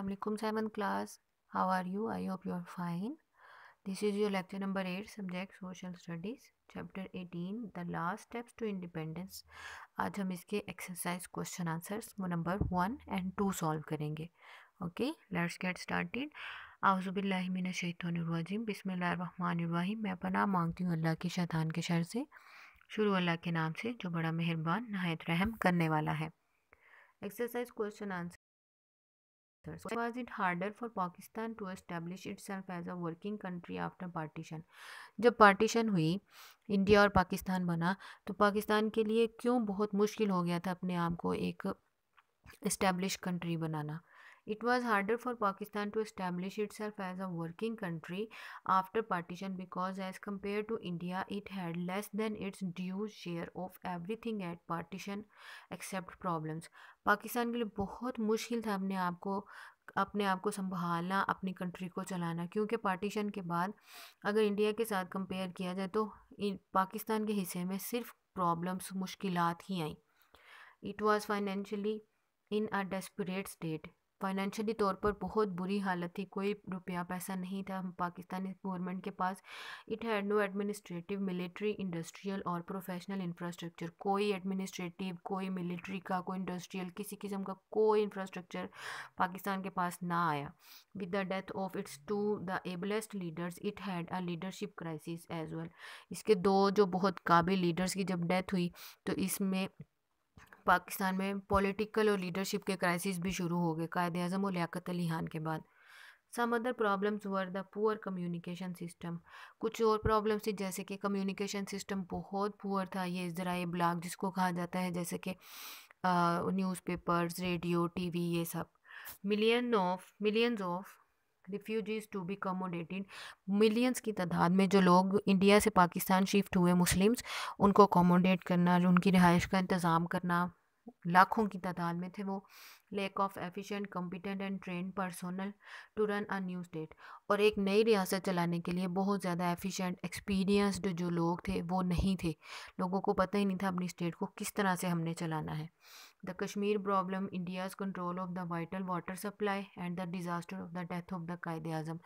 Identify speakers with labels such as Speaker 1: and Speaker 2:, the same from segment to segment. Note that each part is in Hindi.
Speaker 1: Assalamualaikum seventh class. How are you? I hope you are fine. This is your lecture number 8 subject social studies, chapter 18 the last steps to independence. आज हम इसके exercise question answers number one and two solve करेंगे ओके लेट्स गेट स्टार्टेड आउज़ुबिल्लिमिनशैतानिर्रजीम बिस्मिल्लाहिर्रहमानिर्रहीम मैं पनाह मांगती हूँ अल्लाह की शैतान के शर से शुरू अल्लाह के नाम से, जो बड़ा मेहरबान, नहायत रहम करने वाला है exercise question answer So was it harder for Pakistan to establish itself as a working country after partition? जब partition हुई इंडिया और पाकिस्तान बना तो पाकिस्तान के लिए क्यों बहुत मुश्किल हो गया था अपने आप को एक इस्टेब्लिश कंट्री बनाना It was harder for Pakistan to establish itself as a working country after partition because, as compared to India, it had less than its due share of everything at partition except problems. Pakistan के लिए बहुत मुश्किल था अपने आप को अपने आप को संभालना अपनी कंट्री को चलाना क्योंकि पार्टीशन के बाद अगर इंडिया के साथ कंपेयर किया जाए तो पाकिस्तान के हिस्से में सिर्फ़ प्रॉब्लम्स मुश्किलात ही आई it was financially in a desperate state financially तौर पर बहुत बुरी हालत थी, कोई रुपया पैसा नहीं था पाकिस्तानी गवर्नमेंट के पास। It had no administrative military industrial और प्रोफेशनल इंफ्रास्ट्रक्चर कोई एडमिनिस्ट्रेटिव कोई मिलिट्री का, कोई इंडस्ट्रियल किसी किस्म का कोई इंफ्रास्ट्रक्चर पाकिस्तान के पास ना आया। With the death of its two the ablest leaders it had a leadership crisis as well इसके दो जो बहुत काबिल लीडर्स की जब डेथ हुई तो इसमें पाकिस्तान में पॉलिटिकल और लीडरशिप के क्राइसिस भी शुरू हो गए, कायद अजम और लियाकत अली खान के बाद। Some other problems were the poor communication system. कुछ और प्रॉब्लम्स थी, जैसे कि कम्युनिकेशन सिस्टम बहुत पुअर था। ये ज़राए ब्लॉग जिसको कहा जाता है, जैसे कि न्यूज़पेपर्स, रेडियो, टीवी, ये सब। Million of, millions of refugees to be accommodated millions की तादाद में जो लोग इंडिया से पाकिस्तान शिफ्ट हुए मुस्लिम्स उनको अकोमोडेट करना, उनकी रिहाइश का इंतज़ाम करना, लाखों की तादाद में थे वो। Lack of efficient competent and trained personnel to run a new state और एक नई रियासत चलाने के लिए बहुत ज़्यादा एफिशिएंट एक्सपीरियंस्ड जो लोग थे, वो नहीं थे। लोगों को पता ही नहीं था अपनी स्टेट को किस तरह से हमने चलाना है। The Kashmir problem India's control of the vital water supply and the disaster of the death of the Quaid Azam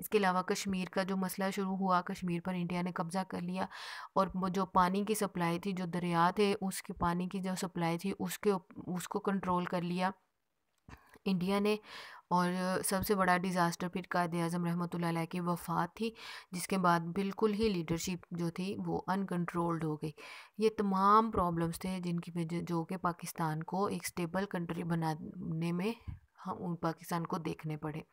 Speaker 1: इसके अलावा कश्मीर का जो मसला शुरू हुआ, कश्मीर पर इंडिया ने कब्ज़ा कर लिया और जो पानी की सप्लाई थी, जो दरिया थे, उसके पानी की जो सप्लाई थी, उसके उसको कंट्रोल कर लिया। इंडिया ने और सबसे बड़ा डिज़ास्टर फिर कायद अज़म रहमत की वफ़ात थी, जिसके बाद बिल्कुल ही लीडरशिप जो थी वो अनकंट्रोल्ड हो गई। ये तमाम प्रॉब्लम्स थे जिनकी वजह, जो कि पाकिस्तान को एक स्टेबल कंट्री बनाने में हम पाकिस्तान को देखने पड़े।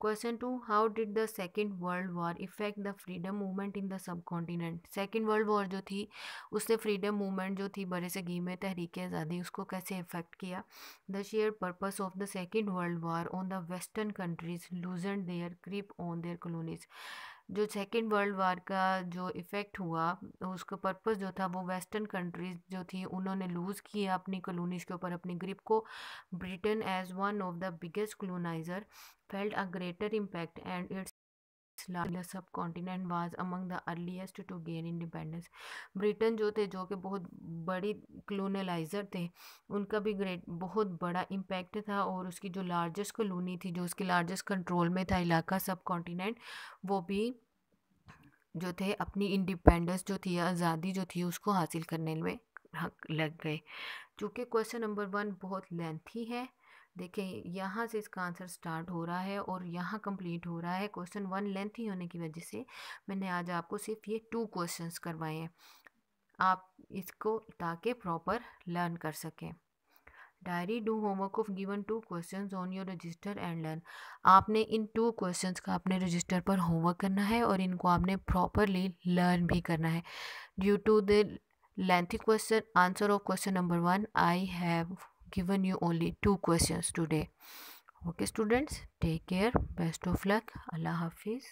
Speaker 1: Question two how did the second world war effect the freedom movement in the subcontinent second world war जो थी, उसने फ्रीडम मूवमेंट जो थी, बड़े से में तहरीक आज़ादी, उसको कैसे इफ़ेक्ट किया? The sheer purpose of the second world war on the western countries loosened their grip on their colonies जो सेकेंड वर्ल्ड वार का जो इफ़ेक्ट हुआ, उसका पर्पस जो था वो वेस्टर्न कंट्रीज़ जो थी, उन्होंने लूज़ किया अपनी कलोनीज़ के ऊपर, अपनी ग्रिप को। Britain as one of the biggest coloniser felt a greater impact and its subcontinent was among the earliest to gain independence Britain जो थे, जो कि बहुत बड़ी कलोनलाइज़र थे, उनका भी ग्रेट बहुत बड़ा इम्पैक्ट था और उसकी जो लार्जेस्ट कॉलोनी थी, जो उसके लार्जेस्ट कंट्रोल में था इलाका सब कॉन्टीनेंट वो भी जो थे, अपनी इंडिपेंडेंस जो थी, आज़ादी जो थी, उसको हासिल करने में लग गए। चूँकि क्वेश्चन नंबर वन बहुत लेंथी है देखें, यहाँ से इसका आंसर स्टार्ट हो रहा है और यहाँ कंप्लीट हो रहा है। क्वेश्चन वन लेंथ ही होने की वजह से मैंने आज आपको सिर्फ़ ये टू क्वेश्चंस करवाए हैं। आप इसको ताकि प्रॉपर लर्न कर सकें। Diary, do homework of given two questions on your register and learn. आपने इन टू क्वेश्चंस का अपने रजिस्टर पर होमवर्क करना है और इनको आपने प्रॉपरली लर्न भी करना है। Due to the lengthy question, answer of question number one I have given you only two questions today. Okay students take care. Best of luck. Allah hafiz